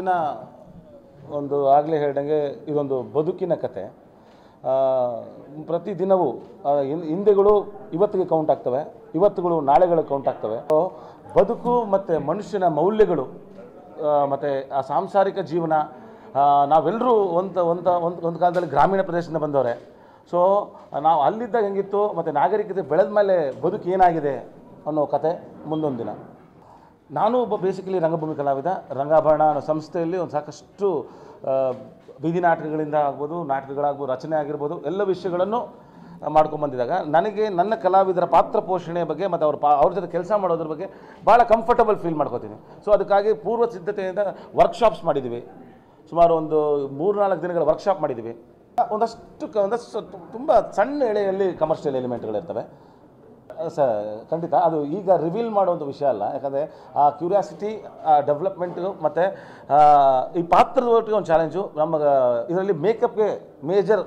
ದಿನ ಒಂದು ಆಗಲೇ ಹೇಳಿದಂಗೆ ಇದೊಂದು ಬದುಕಿನ ಕತೆ. ಪ್ರತಿದಿನವೂ ಹಿಂದೆಗಳು ಇವತ್ತಿಗೆ ಕೌಂಟ್ ಆಗ್ತವೆ, ಇವತ್ತುಗಳು ನಾಳೆಗಳು ಕೌಂಟ್ ಆಗ್ತವೆ. ಬದುಕು ಮತ್ತು ಮನುಷ್ಯನ ಮೌಲ್ಯಗಳು ಮತ್ತು ಆ ಸಾಂಸಾರಿಕ ಜೀವನ ನಾವೆಲ್ಲರೂ ಒಂದು ಒಂದು ಒಂದು ಒಂದು ಕಾಲದಲ್ಲಿ ಗ್ರಾಮೀಣ ಪ್ರದೇಶದಿಂದ ಬಂದವರೆ. ಸೊ ನಾವು ಅಲ್ಲಿದ್ದಾಗ ಹೆಂಗಿತ್ತು, ಮತ್ತು ನಾಗರಿಕತೆ ಬೆಳೆದ ಮೇಲೆ ಬದುಕು ಏನಾಗಿದೆ ಅನ್ನೋ ಕತೆ ಮುಂದೊಂದು ದಿನ ನಾನು ಒಬ್ಬ ಬೇಸಿಕಲಿ ರಂಗಭೂಮಿ ಕಲಾವಿದ. ರಂಗಾಭರಣ ಅನ್ನೋ ಸಂಸ್ಥೆಯಲ್ಲಿ ಒಂದು ಸಾಕಷ್ಟು ಬೀದಿ ನಾಟಕಗಳಿಂದ ಆಗ್ಬೋದು, ನಾಟಕಗಳಾಗ್ಬೋದು, ರಚನೆ ಆಗಿರ್ಬೋದು, ಎಲ್ಲ ವಿಷಯಗಳನ್ನು ಮಾಡ್ಕೊಂಬಂದಿದ್ದಾಗ ನನಗೆ ನನ್ನ ಕಲಾವಿದರ ಪಾತ್ರ ಪೋಷಣೆ ಬಗ್ಗೆ ಮತ್ತು ಅವ್ರ ಪಾ, ಅವ್ರ ಜೊತೆ ಕೆಲಸ ಮಾಡೋದ್ರ ಬಗ್ಗೆ ಭಾಳ ಕಂಫರ್ಟಬಲ್ ಫೀಲ್ ಮಾಡ್ಕೋತೀನಿ. ಸೊ ಅದಕ್ಕಾಗಿ ಪೂರ್ವ ಸಿದ್ಧತೆಯಿಂದ ವರ್ಕ್ಶಾಪ್ಸ್ ಮಾಡಿದ್ದೀವಿ ಸುಮಾರು ಒಂದು ಮೂರ್ನಾಲ್ಕು ದಿನಗಳ ವರ್ಕ್ಶಾಪ್ ಮಾಡಿದ್ದೀವಿ ಒಂದಷ್ಟು ಒಂದಷ್ಟು ತುಂಬ ಸಣ್ಣ ಎಳೆಯಲ್ಲಿ ಕಮರ್ಷಿಯಲ್ ಎಲಿಮೆಂಟ್ಗಳಿರ್ತವೆ ಸ ಖಂಡಿತ. ಅದು ಈಗ ರಿವೀಲ್ ಮಾಡುವಂಥ ವಿಷಯ ಅಲ್ಲ. ಯಾಕಂದರೆ ಆ ಕ್ಯೂರಿಯಾಸಿಟಿ ಆ ಡೆವಲಪ್ಮೆಂಟು ಮತ್ತು ಈ ಪಾತ್ರದ ಒಟ್ಟಿಗೆ ಒಂದು ಚಾಲೆಂಜು ನಮ್ಮ ಇದರಲ್ಲಿ ಮೇಕಪ್ಗೆ ಮೇಜರ್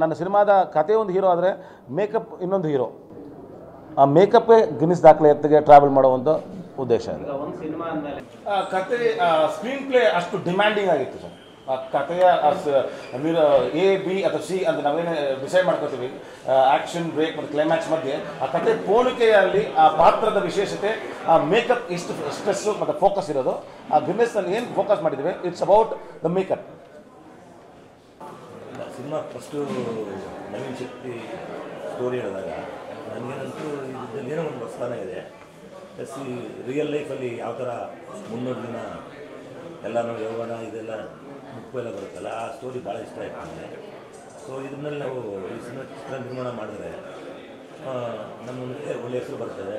ನನ್ನ ಸಿನಿಮಾದ ಕತೆ ಒಂದು ಹೀರೋ ಆದರೆ ಮೇಕಪ್ ಇನ್ನೊಂದು ಹೀರೋ ಆ ಮೇಕಪ್ಪೇ ಗಿನ್ನಿಸ್ ದಾಖಲೆ ಎತ್ತಿಗೆ ಟ್ರಾವೆಲ್ ಮಾಡುವಂಥ ಉದ್ದೇಶ. ಇದೆ ಆ ಕತೆ ಸ್ಕ್ರೀನ್ ಪ್ಲೇ ಅಷ್ಟು ಡಿಮ್ಯಾಂಡಿಂಗ್ ಆಗಿತ್ತು ಸರ್. ಕಥೆಯ ಎ, ಬಿ ಅಥವಾ ಸಿ ಅಂತ ನಾವೇನು ಡಿಸೈಡ್ ಮಾಡ್ಕೋತೀವಿ ಆ್ಯಕ್ಷನ್ ಬ್ರೇಕ್ ಮತ್ತು ಕ್ಲೈಮ್ಯಾಕ್ಸ್ ಮಧ್ಯೆ, ಆ ಕತೆ ಪೋಲಿಕೆಯಲ್ಲಿ ಆ ಪಾತ್ರದ ವಿಶೇಷತೆ, ಆ ಮೇಕಪ್ ಎಷ್ಟು ಸ್ಟ್ರೆಸ್ಸು ಮತ್ತು ಫೋಕಸ್ ಇರೋದು. ಆ ಗಿನ್ನೆಸ್ನಲ್ಲಿ ಏನು ಫೋಕಸ್ ಮಾಡಿದ್ದೀವಿ? It's about the makeup cinema first Naveen Shakti story ಹೇಳಿದಾಗ, ನನಗೇನಂತೂ ಇದರಲ್ಲಿ ಏನೋ ಒಂದು ಹೊಸತನ ಇದೆ. ಪ್ಲಸ್ ಈ ರಿಯಲ್ ಲೈಫಲ್ಲಿ ಯಾವ ಥರ ಮುನ್ನೂರು ದಿನ ಎಲ್ಲನೂ ಯೋಗನ ಇದೆಲ್ಲ ಮುಪ್ಪು ಎಲ್ಲ ಬರುತ್ತಲ್ಲ, ಆ ಸ್ಟೋರಿ ಭಾಳ ಇಷ್ಟ ಆಯಿತು ನನಗೆ ಸೊ ಇದ್ರಲ್ಲಿ ನಾವು ಈ ಸಿನಿಮಾ ಚಿತ್ರ ನಿರ್ಮಾಣ ಮಾಡಿದ್ರೆ ಮುಂದೆ ಒಳ್ಳೆ ಹೆಸರು ಬರ್ತದೆ.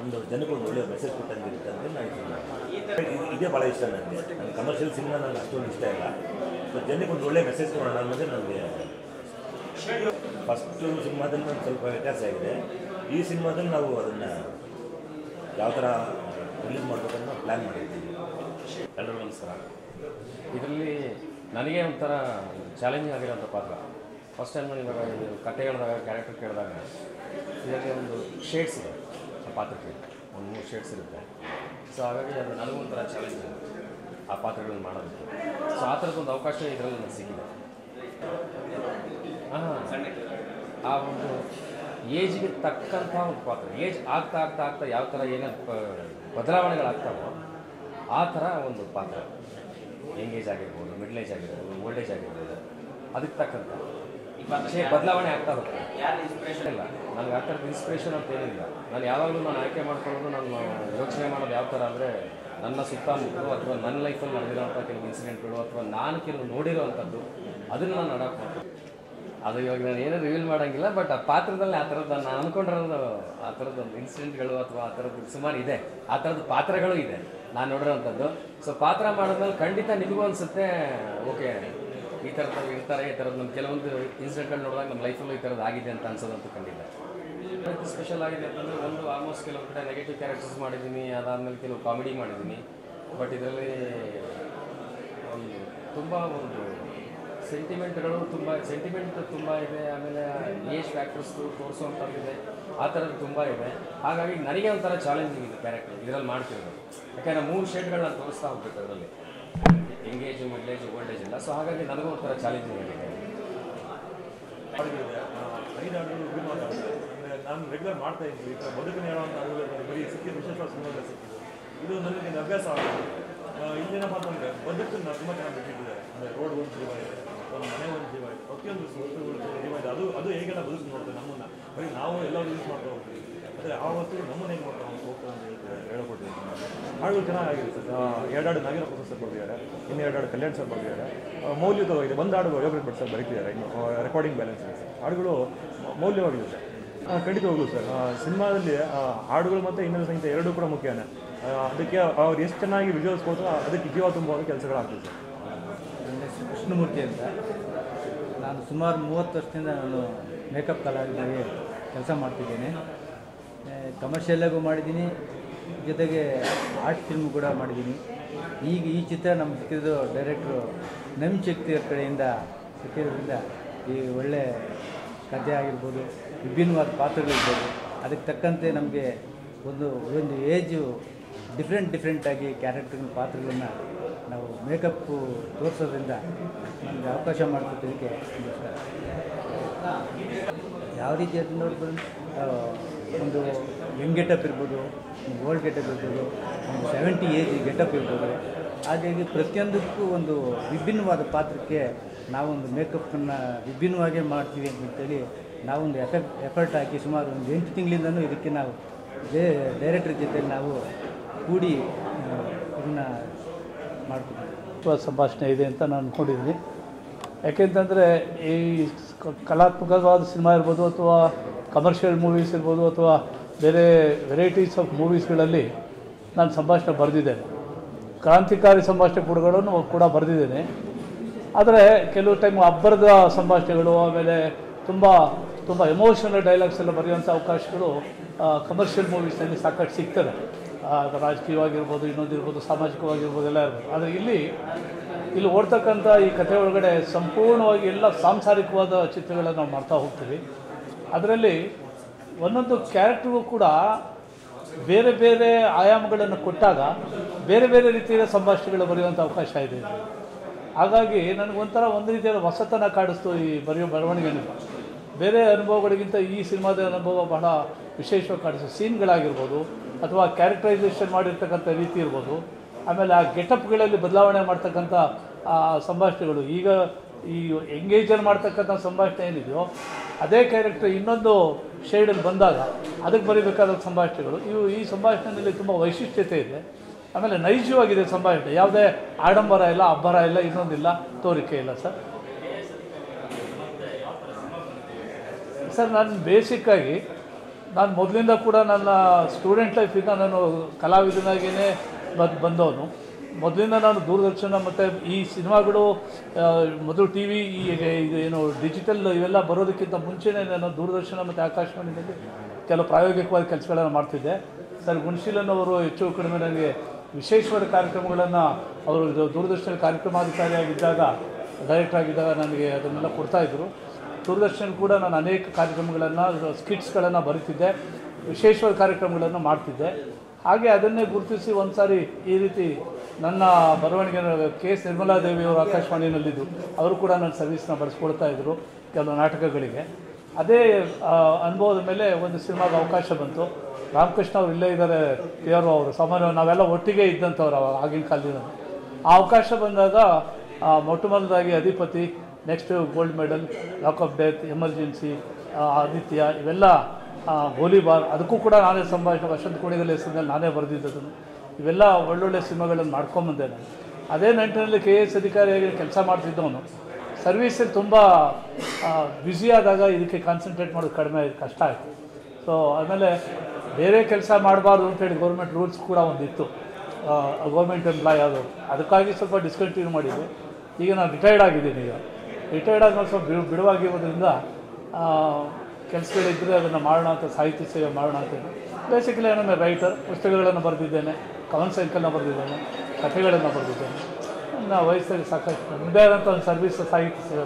ಒಂದು ಜನಕ್ಕೆ ಒಂದು ಒಳ್ಳೆಯ ಮೆಸೇಜ್ ಕೊಟ್ಟಂಗಿರುತ್ತೆ ಅಂತ ನಾನು ಇದೇ ಭಾಳ ಇಷ್ಟ ನನಗೆ. ನನ್ನ ಕಮರ್ಷಿಯಲ್ ಸಿನಿಮಾ ನನಗೆ ಅಷ್ಟೊಂದು ಇಷ್ಟ ಇಲ್ಲ. ಸೊ ಜನಕ್ಕೆ ಒಂದು ಒಳ್ಳೆಯ ಮೆಸೇಜ್ ಕೊಡೋಣ ಅನ್ನೋದೇ ನನಗೆ ಫಸ್ಟು ಸಿನಿಮಾದಲ್ಲಿ ಒಂದು ಸ್ವಲ್ಪ ವ್ಯತ್ಯಾಸ ಆಗಿದೆ. ಈ ಸಿನಿಮಾದಲ್ಲಿ ನಾವು ಅದನ್ನು ಯಾವ ಥರ ರಿಲೀಸ್ ಮಾಡಬೇಕನ್ನೋ ಪ್ಲ್ಯಾನ್ ಮಾಡಿದ್ದೀವಿ. ಎಲ್ಲರಿಗೂ ನಮಸ್ಕಾರ ಇದರಲ್ಲಿ ನನಗೆ ಒಂಥರ ಚಾಲೆಂಜಿಂಗ್ ಆಗಿರೋಂಥ ಪಾತ್ರ. ಫಸ್ಟ್ ಟೈಮ್ ನಾನು ಇವಾಗ ಇದು ಕತೆ ಹೇಳಿದಾಗ ಕ್ಯಾರೆಕ್ಟರ್ ಕೇಳಿದಾಗ ಇದರಲ್ಲಿ ಒಂದು ಶೇಡ್ಸ್ ಇದೆ ಆ ಪಾತ್ರಕ್ಕೆ. ಒಂದು ಮೂರು ಶೇಡ್ಸ್ ಇರುತ್ತೆ. ಸೊ ಹಾಗಾಗಿ ಅದು ನನಗೂ ಒಂಥರ ಚಾಲೆಂಜ್ ಆ ಪಾತ್ರಗಳನ್ನ ಮಾಡೋದಕ್ಕೆ. ಸೊ ಆ ಥರದ್ದು ಒಂದು ಅವಕಾಶ ಇದರಲ್ಲಿ ನನಗೆ ಸಿಕ್ಕಿದೆ. ಹಾಂ ಆ ಒಂದು ಏಜ್ಗೆ ತಕ್ಕಂಥ ಒಂದು ಪಾತ್ರ. ಏಜ್ ಆಗ್ತಾ ಆಗ್ತಾ ಆಗ್ತಾ ಯಾವ ಥರ ಏನೇನು ಬದಲಾವಣೆಗಳಾಗ್ತಾವೋ ಆ ಥರ ಒಂದು ಪಾತ್ರ. ಯಂಗ್ ಏಜ್ ಆಗಿರ್ಬೋದು ಮಿಡ್ಲ್ ಏಜ್ ಆಗಿರ್ಬೋದು ಓಲ್ಡ್ ಏಜ್ ಆಗಿರ್ಬೋದು. ಅದಕ್ಕೆ ತಕ್ಕಂಥ. ಶೇ ಬದಲಾವಣೆ ಆಗ್ತಾ ಹೋಗ್ತದೆ ಇಲ್ಲ ನನಗೆ ಆ ಥರದ ಇನ್ಸ್ಪಿರೇಷನ್ ಅಂತ ಏನಿಲ್ಲ. ನಾನು ಯಾವಾಗಲೂ ನಾನು ಆಯ್ಕೆ ಮಾಡ್ಕೊಳ್ಳೋದು ನಾನು ಯೋಚನೆ ಮಾಡೋದು ಯಾವ ಥರ ಅಂದರೆ ನನ್ನ ಸುತ್ತಮುತ್ತಲು ಅಥವಾ ನನ್ನ ಲೈಫಲ್ಲಿ ನಡೆದಿರೋಂಥ ಕೆಲವು ಇನ್ಸಿಡೆಂಟ್ಗಳು ಅಥವಾ ನಾನು ಕೆಲವು ನೋಡಿರೋ ಅಂಥದ್ದು ಅದನ್ನು ನಾನು ಅಡಾಪ್ಟ್ ಮಾಡ್ತೀನಿ ಅದು ಇವಾಗ ನಾನು ಏನೂ ರಿವೀಲ್ ಮಾಡೋಂಗಿಲ್ಲ ಬಟ್ ಆ ಪಾತ್ರದಲ್ಲಿ ಆ ಥರದ್ದು ನಾನು ಅಂದ್ಕೊಂಡಿರೋದು ಆ ಥರದ್ದು ಇನ್ಸಿಡೆಂಟ್ಗಳು ಅಥವಾ ಆ ಥರದ್ದು ಸುಮಾರು ಇದೆ. ಆ ಥರದ್ದು ಪಾತ್ರಗಳು ಇದೆ. ನಾನು ನೋಡಿರೋವಂಥದ್ದು ಸೊ ಪಾತ್ರ ಮಾಡಿದ್ಮೇಲೆ ಖಂಡಿತ ನಿಮಗೂ ಅನಿಸುತ್ತೆ, ಓಕೆ, ಈ ಥರದ್ದು ಇರ್ತಾರೆ ಈ ಥರದ್ದು ನಮ್ಮ ಕೆಲವೊಂದು ಇನ್ಸಿಡೆಂಟ್ಗಳು ನೋಡಿದಾಗ ನಮ್ಮ ಲೈಫಲ್ಲೂ ಈ ಥರದ್ದು ಆಗಿದೆ ಅಂತ ಅನ್ಸೋದಂತೂ ಖಂಡಿತ. ಸ್ಪೆಷಲ್ ಆಗಿದೆ ಅಂತಂದರೆ ಒಂದು ಆಲ್ಮೋಸ್ಟ್ ಕೆಲವು ಕಡೆ ನೆಗೆಟಿವ್ ಕ್ಯಾರೆಕ್ಟರ್ಸ್ ಮಾಡಿದ್ದೀನಿ, ಅದಾದಮೇಲೆ ಕೆಲವು ಕಾಮಿಡಿ ಮಾಡಿದ್ದೀನಿ. ಬಟ್ ಇದರಲ್ಲಿ ತುಂಬ ಒಂದು ಸೆಂಟಿಮೆಂಟ್ಗಳು ತುಂಬ ಸೆಂಟಿಮೆಂಟ್ ತುಂಬ ಇದೆ. ಆಮೇಲೆ ಏಜ್ ಫ್ಯಾಕ್ಟರ್ಸ್ದು ತೋರಿಸುವಂಥದ್ದಿದೆ ಆ ಥರದ್ದು ತುಂಬ ಇದೆ. ಹಾಗಾಗಿ ನನಗೆ ಒಂಥರ ಚಾಲೆಂಜಿಂಗ್ ಇದೆ ಕ್ಯಾರೆಕ್ಟರ್ ಇದರಲ್ಲಿ ಮಾಡ್ತಿರೋದು. ಯಾಕೆಂದರೆ ಮೂರು ಶೇಡ್ಗಳನ್ನ ತೋರಿಸ್ತಾ ಹೋಗ್ಬೇಕು ಅದರಲ್ಲಿ. ಎಂಗೇಜು ಓಲ್ಡ್ ಏಜ್ ಎಲ್ಲ. ಸೊ ಹಾಗಾಗಿ ನನಗೂ ಒಂಥರ ಚಾಲೆಂಜಿಂಗ್ ಇದೆ ನಾನು ರೆಗ್ಯುಲರ್ ಮಾಡ್ತಾ ಇದ್ದೀನಿ ಈ ಥರ ಬದುಕಿನ ಹೇಳುವಂಥ ಅನುಭವ ಬರೀ ಸಿಕ್ಕಿದ ವಿಶೇಷವಾದ ಸಿನಿಮಾಗಳು ಸಿಕ್ಕಿದೆ ಇದು ನನಗೆ ಅಭ್ಯಾಸ ಆಗಿದೆ. ಆ, ಇಲ್ಲೇನಪ್ಪ ಅಂತಂದರೆ ಬದುಕನ್ನು ತುಂಬ ಚೆನ್ನಾಗಿ ಬಿಟ್ಟಿದ್ದಾರೆ. ಅಂದರೆ ರೋಡ್ ಒಂದು ಜೀವನ. ಇದೆ ಒಂದು ಮನೆ ಒಂದು ಜೀವ ಇದೆ ಪ್ರತಿಯೊಂದು ವಸ್ತುಗಳು ಜೀವ ಇದೆ ಅದು ಅದು ಹೇಗೆಲ್ಲ ಬದುಕು ನೋಡುತ್ತೆ ನಮ್ಮನ್ನು. ಬರೀ ನಾವು ಎಲ್ಲ ಯೂಸ್ ಮಾಡ್ತಾ ಹೋಗ್ತೀವಿ. ಆದರೆ ಆ ವಸ್ತುಗಳು ನಮ್ಮನ್ನು ಹೇಗೆ ಮಾಡ್ತಾ ಹೋಗ್ತಾರೆ ಅಂತ ಹೇಳ್ತಾರೆ. ಹೇಳ್ಕೊಟ್ಟಿದ್ದೀನಿ ಹಾಡುಗಳು ಚೆನ್ನಾಗಿರುತ್ತೆ ಸರ್. ಎರಡೆರಡು ನಾಗರ ಸರ್ ಬರ್ತಿದ್ದಾರೆ ಇನ್ನು ಎರಡೆರಡು ಕಲ್ಯಾಣ್ ಸರ್ ಬರ್ತಿದ್ದಾರೆ ಆ, ಮೌಲ್ಯಯುತವಾಗಿದೆ ಒಂದು ಹಾಡು ಯೋಗೇಶ್ ಭಟ್ ಸರ್ ಬರೀತಿದ್ದಾರೆ. ಇನ್ನು ರೆಕಾರ್ಡಿಂಗ್ ಬ್ಯಾಲೆನ್ಸ್ ಇದೆ ಹಾಡುಗಳು ಮ- ಮೌಲ್ಯವಾಗಿದೆ ಸರ್. ಆ, ಖಂಡಿತವಾಗ್ಲೂ ಸರ್. ಸಿನಿಮಾದಲ್ಲಿ ಹಾಡುಗಳು ಮತ್ತು ಇನ್ನೊಂದು ಸಂಗೀತ ಎರಡೂ ಕೂಡ ಮುಖ್ಯನೇ. ಅದಕ್ಕೆ ಅವ್ರು ಎಷ್ಟು ಚೆನ್ನಾಗಿ ವಿಜುವಲ್ಸ್ ಕೊಡ್ತಾರೋ ಅದಕ್ಕೆ ಜೀವ ತುಂಬುವ ಕೆಲಸಗಳಾಗ್ತದೆ ಸರ್. ಕೃಷ್ಣಮೂರ್ತಿ ಅಂತ. ನಾನು ಸುಮಾರು ಮೂವತ್ತು ವರ್ಷದಿಂದ ನಾನು ಮೇಕಪ್ ಕಲಾವಿದರಿಗೆ ಕೆಲಸ ಮಾಡ್ತಿದ್ದೇನೆ. ಕಮರ್ಷಿಯಲ್ಲಾಗೂ ಮಾಡಿದ್ದೀನಿ, ಜೊತೆಗೆ ಆರ್ಟ್ ಫಿಲ್ಮ್ ಕೂಡ ಮಾಡಿದ್ದೀನಿ. ಈಗ ಈ ಚಿತ್ರ ನಮ್ಮ ಸಿಕ್ಕಿದ್ದು ಡೈರೆಕ್ಟ್ರು ನಮ್ಮ ಶಕ್ತಿಯ ಕಡೆಯಿಂದ ಸಿಕ್ಕಿರೋದ್ರಿಂದ ಈ ಒಳ್ಳೆ ಕಥೆ ಆಗಿರ್ಬೋದು, ವಿಭಿನ್ನವಾದ ಪಾತ್ರಗಳಿರ್ಬೋದು ಅದಕ್ಕೆ ತಕ್ಕಂತೆ ನಮಗೆ ಒಂದು ಒಂದು ಏಜು ಡಿಫ್ರೆಂಟ್ ಡಿಫ್ರೆಂಟಾಗಿ ಕ್ಯಾರೆಕ್ಟರ್ನ ಪಾತ್ರಗಳನ್ನ ನಾವು ಮೇಕಪ್ಪು ತೋರಿಸೋದ್ರಿಂದ ನಮಗೆ ಅವಕಾಶ ಮಾಡಿಕೊಟ್ಟಿದ್ದಕ್ಕೆ. ಯಾವ ರೀತಿ ಅದು ನೋಡ್ಬೋದು ಒಂದು ಯಂಗ್ ಗೆಟಪ್ ಇರ್ಬೋದು, ಒಂದು ಓಲ್ಡ್ ಗೆಟಪ್ ಇರ್ಬೋದು, ಒಂದು ಸೆವೆಂಟಿ ಏಜ್ ಗೆಟಪ್ ಇರ್ಬೋದು ಹಾಗಾಗಿ ಪ್ರತಿಯೊಂದಕ್ಕೂ ಒಂದು ವಿಭಿನ್ನವಾದ ಪಾತ್ರಕ್ಕೆ ನಾವೊಂದು ಮೇಕಪ್ಪನ್ನು ವಿಭಿನ್ನವಾಗೇ ಮಾಡ್ತೀವಿ ಅಂತೇಳಿ ನಾವೊಂದು ಎಫೆಕ್ಟ್ ಎಫರ್ಟ್ ಹಾಕಿ ಸುಮಾರು ಒಂದು ಎಂಟು ತಿಂಗಳಿಂದನೂ ಇದಕ್ಕೆ ನಾವು ಡೈರೆಕ್ಟರ್ ಜೊತೆ ನಾವು ಕೂಡಿ ಇದನ್ನು ಅಥವಾ ಸಂಭಾಷಣೆ ಇದೆ ಅಂತ ನಾನು ಅಂದ್ಕೊಂಡಿದ್ದೀನಿ ಯಾಕೆಂತಂದರೆ ಈ ಕಲಾತ್ಮಕವಾದ ಸಿನಿಮಾ ಇರ್ಬೋದು ಅಥವಾ ಕಮರ್ಷಿಯಲ್ ಮೂವೀಸ್ ಇರ್ಬೋದು ಅಥವಾ ಬೇರೆ ವೆರೈಟೀಸ್ ಆಫ್ ಮೂವೀಸ್ಗಳಲ್ಲಿ ನಾನು ಸಂಭಾಷಣೆ ಬರೆದಿದ್ದೇನೆ. ಕ್ರಾಂತಿಕಾರಿ ಸಂಭಾಷಣೆ ಪುಟಗಳನ್ನು ಕೂಡ ಬರೆದಿದ್ದೇನೆ. ಆದರೆ ಕೆಲವು ಟೈಮ್ ಅಬ್ಬರದ ಸಂಭಾಷಣೆಗಳು, ಆಮೇಲೆ ತುಂಬ ತುಂಬ ಎಮೋಷನಲ್ ಡೈಲಾಗ್ಸ್ ಎಲ್ಲ ಬರೆಯುವಂಥ ಅವಕಾಶಗಳು ಕಮರ್ಷಿಯಲ್ ಮೂವೀಸಲ್ಲಿ ಸಾಕಷ್ಟು ಸಿಗ್ತದೆ. ರಾಜಕೀಯವಾಗಿರ್ಬೋದು, ಇನ್ನೊಂದಿರ್ಬೋದು, ಸಾಮಾಜಿಕವಾಗಿರ್ಬೋದು, ಎಲ್ಲ ಇರ್ಬೋದು. ಆದರೆ ಇಲ್ಲಿ ಇಲ್ಲಿ ಓಡ್ತಕ್ಕಂಥ ಈ ಕಥೆ ಒಳಗಡೆ ಸಂಪೂರ್ಣವಾಗಿ ಎಲ್ಲ ಸಾಂಸಾರಿಕವಾದ ಚಿತ್ರಗಳನ್ನು ನಾವು ಮಾಡ್ತಾ ಹೋಗ್ತೀವಿ. ಅದರಲ್ಲಿ ಒಂದೊಂದು ಕ್ಯಾರೆಕ್ಟ್ರಿಗೂ ಕೂಡ ಬೇರೆ ಬೇರೆ ಆಯಾಮಗಳನ್ನು ಕೊಟ್ಟಾಗ ಬೇರೆ ಬೇರೆ ರೀತಿಯ ಸಂಭಾಷಣೆಗಳು ಬರೆಯುವಂಥ ಅವಕಾಶ ಇದೆ. ಹಾಗಾಗಿ ನನಗೊಂಥರ ಒಂದು ರೀತಿಯ ಹೊಸತನ ಕಾಡಿಸ್ತು ಈ ಬರೆಯೋ ಬರವಣಿಗೆನಲ್ಲಿ ಬೇರೆ ಅನುಭವಗಳಿಗಿಂತ ಈ ಸಿನಿಮಾದ ಅನುಭವ ಬಹಳ ವಿಶೇಷವಾಗಿ ಕಾಣಿಸ್ತು ಸೀನ್ಗಳಾಗಿರ್ಬೋದು ಅಥವಾ ಕ್ಯಾರೆಕ್ಟರೈಸೇಷನ್ ಮಾಡಿರ್ತಕ್ಕಂಥ ರೀತಿ ಇರ್ಬೋದು. ಆಮೇಲೆ ಆ ಗೆಟಪ್ಗಳಲ್ಲಿ ಬದಲಾವಣೆ ಮಾಡ್ತಕ್ಕಂಥ, ಆ, ಸಂಭಾಷಣೆಗಳು. ಈಗ ಈ ಎಂಗೇಜಲ್ಲಿ ಮಾಡ್ತಕ್ಕಂಥ ಸಂಭಾಷಣೆ ಏನಿದೆಯೋ, ಅದೇ ಕ್ಯಾರೆಕ್ಟರ್ ಇನ್ನೊಂದು ಶೇಡಲ್ಲಿ ಬಂದಾಗ ಅದಕ್ಕೆ ಬರೀಬೇಕಾದ ಸಂಭಾಷಣೆಗಳು. ಇವು ಈ ಸಂಭಾಷಣೆಯಲ್ಲಿ ತುಂಬ ವೈಶಿಷ್ಟ್ಯತೆ ಇದೆ. ಆಮೇಲೆ ನೈಜವಾಗಿದೆ ಸಂಭಾಷಣೆ. ಯಾವುದೇ ಆಡಂಬರ ಇಲ್ಲ, ಅಬ್ಬರ ಇಲ್ಲ, ಇನ್ನೊಂದಿಲ್ಲ, ತೋರಿಕೆ ಇಲ್ಲ ಸರ್. ಸರ್, ನಾನು ಬೇಸಿಕ್ಕಾಗಿ, ನಾನು ಮೊದಲಿಂದ ಕೂಡ ನನ್ನ ಸ್ಟೂಡೆಂಟ್ ಲೈಫಿಂದ ನಾನು ಕಲಾವಿದನಾಗಿಯೇ ಬಂದು ಬಂದವನು. ಮೊದಲಿಂದ ನಾನು ದೂರದರ್ಶನ ಮತ್ತು ಈ ಸಿನಿಮಾಗಳು ಮೊದಲು ಟಿ ವಿ, ಈ ಇದು ಏನು ಡಿಜಿಟಲ್ ಇವೆಲ್ಲ ಬರೋದಕ್ಕಿಂತ ಮುಂಚೆನೇ ನಾನು ದೂರದರ್ಶನ ಮತ್ತು ಆಕಾಶವಾಣಿಯಲ್ಲಿ ಕೆಲವು ಪ್ರಾಯೋಗಿಕವಾದ ಕೆಲಸಗಳನ್ನು ಮಾಡ್ತಿದ್ದೆ. ಸರ್, ಗುಣಶೀಲನ್ ಅವರು ಹೆಚ್ಚು ಕಡಿಮೆ ನನಗೆ ವಿಶೇಷವಾದ ಕಾರ್ಯಕ್ರಮಗಳನ್ನು ಅವರು ದೂರದರ್ಶನ ಕಾರ್ಯಕ್ರಮಾಧಿಕಾರಿಯಾಗಿದ್ದಾಗ, ಡೈರೆಕ್ಟರ್ ಆಗಿದ್ದಾಗ ನನಗೆ ಅದನ್ನೆಲ್ಲ ಕೊಡ್ತಾಯಿದ್ರು ದೂರದರ್ಶನ ಕೂಡ ನಾನು ಅನೇಕ ಕಾರ್ಯಕ್ರಮಗಳನ್ನು, ಸ್ಕಿಟ್ಸ್ಗಳನ್ನು ಬರೀತಿದ್ದೆ, ವಿಶೇಷವಾದ ಕಾರ್ಯಕ್ರಮಗಳನ್ನು ಮಾಡ್ತಿದ್ದೆ. ಹಾಗೆ ಅದನ್ನೇ ಗುರುತಿಸಿ ಒಂದು ಸಾರಿ ಈ ರೀತಿ ನನ್ನ ಬರವಣಿಗೆ ಕೆ. ಎಸ್ ನಿರ್ಮಲಾದೇವಿ ಅವರು ಆಕಾಶವಾಣಿಯಲ್ಲಿದ್ದು, ಅವರು ಕೂಡ ನನ್ನ ಸರ್ವಿಸ್ನ ಬಳಸ್ಕೊಳ್ತಾ ಇದ್ದರು ಕೆಲವು ನಾಟಕಗಳಿಗೆ. ಅದೇ ಅನುಭವದ ಮೇಲೆ ಒಂದು ಸಿನಿಮಾಗೆ ಅವಕಾಶ ಬಂತು. ರಾಮಕೃಷ್ಣ ಅವರು ಇಲ್ಲೇ ಇದ್ದಾರೆ ದೇವರು ಅವರು. ಸಾಮಾನ್ಯ ನಾವೆಲ್ಲ ಒಟ್ಟಿಗೆ ಇದ್ದಂಥವ್ರು ಆಗಿನ ಕಾಲದಿಂದ ಆ ಅವಕಾಶ ಬಂದಾಗ ಮೊಟ್ಟ ಮೊದಲಾಗಿ Adhipathi next gold medal lock of death emergency Aditya ಇವೆಲ್ಲ ಆ, ಗೋಲಿಬಾರ್ ಅದಕ್ಕೂ ಕೂಡ ನಾನೇ ಸಂಭಾಷಣೆ ವಸಂತ ಕುಣಿಗಲ್ ಹೆಸರಿನಲ್ಲಿ ನಾನೇ ಬರೆದಿದ್ದದನ್ನು. ಇವೆಲ್ಲ ಒಳ್ಳೊಳ್ಳೆ ಸಿನಿಮಾಗಳನ್ನು ಮಾಡ್ಕೊಂಬಂದೆ ನಾನು. ಅದೇ ನಂಟಿನಲ್ಲಿ ಕೆ ಎಸ್ ಅಧಿಕಾರಿಯಾಗಿ ಕೆಲಸ ಮಾಡ್ತಿದ್ದವನು. ಸರ್ವೀಸಲ್ಲಿ ತುಂಬ ಬ್ಯುಸಿ ಆದಾಗ ಇದಕ್ಕೆ ಕಾನ್ಸಂಟ್ರೇಟ್ ಮಾಡೋದು ಕಡಿಮೆ ಕಷ್ಟ ಆಯಿತು. ಸೊ ಆಮೇಲೆ ಬೇರೆ ಕೆಲಸ ಮಾಡಬಾರ್ದು ಅಂತೇಳಿ ಗೌರ್ಮೆಂಟ್ ರೂಲ್ಸ್ ಕೂಡ ಒಂದಿತ್ತು. ಗೌರ್ಮೆಂಟ್ ಎಂಪ್ಲಾಯ್ ಆದವರು. ಅದಕ್ಕಾಗಿ ಸ್ವಲ್ಪ ಡಿಸ್ಕಂಟಿನ್ಯೂ ಮಾಡಿದ್ದೆ. ಈಗ ನಾನು ರಿಟೈರ್ಡ್ ಆಗಿದ್ದೀನಿ ಈಗ. ರಿಟೈರ್ಡ್ ಆಗಿ ಸ್ವಲ್ಪ ಬಿಡು, ಬಿಡುವಾಗಿರೋದ್ರಿಂದ ಕೆಲಸಗಳಿದ್ದರೆ ಅದನ್ನು ಮಾಡೋಣ ಅಂತ, ಸಾಹಿತ್ಯ ಸೇವೆ ಮಾಡೋಣ ಅಂತ ಬೇಸಿಕಲಿ ನಾನು ರೈಟರ್ ಪುಸ್ತಕಗಳನ್ನು ಬರೆದಿದ್ದೇನೆ ಕವನ್ ಸೈಕಲ್ನ ಬರೆದಿದ್ದೇನೆ, ಕಥೆಗಳನ್ನು ಬರೆದಿದ್ದೇನೆ. ನನ್ನ ವಯಸ್ಸಲ್ಲಿ ಸಾಕಷ್ಟು ನಮ್ಮದೇ ಆದಂಥ ಒಂದು ಸರ್ವಿಸ್ ಸಾಹಿತ್ಯ ಸೇವೆ